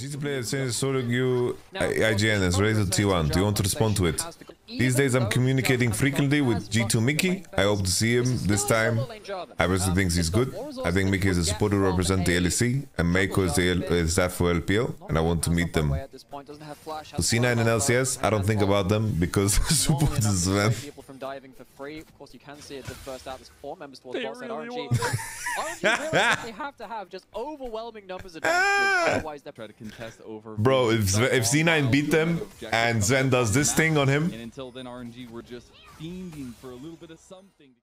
GT player solo you IGN is raised to T1. Do you want to respond to it? These days I'm communicating frequently with G2 Mikyx. I hope to see him this time. I personally think he's good. I think Mikyx is a supporter who represent the LEC and Meiko is the L- staff for LPL and I want to meet them. C9 and LCS, I don't think about them because support is Zven. People from diving for free. Of course, you can see it just first out. There's four members towards They bot side. really RNG. was. RNG realized that they have to have just overwhelming numbers of advantages. Ah! Otherwise, they're Try to contest over. Bro, if, Zven- if C9 beat them and Zven does this thing on him, And until then, RNG were just fiending for a little bit of something.